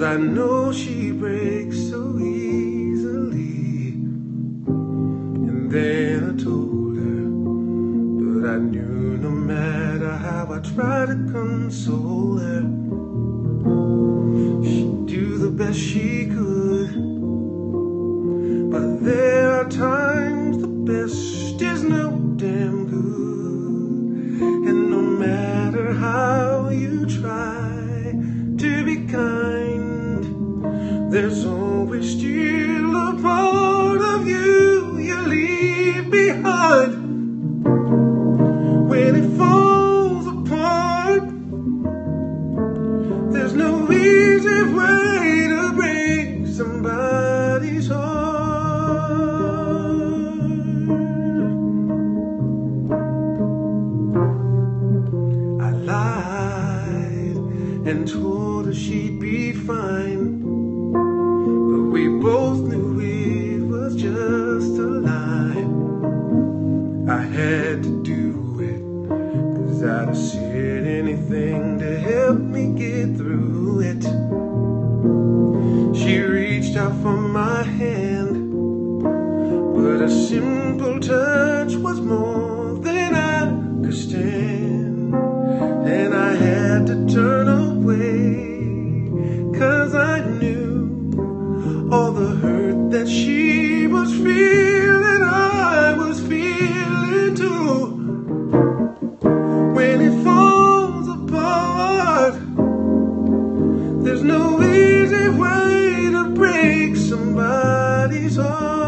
know she breaks so easily. And then I told her, but I knew no matter how I tried to console her, she'd do the best she could. But there are times the best is no there's always still a part of you you leave behind. When it falls apart, there's no easy way to break somebody's heart. I lied and told her she'd be fine. I had to do it, cause I'd have said anything to help me get through it. She reached out for my hand, but a simple touch was more than I could stand. And I had to turn away, cause I knew all the hurt that she was feeling. really falls apart. There's no easy way to break somebody's heart.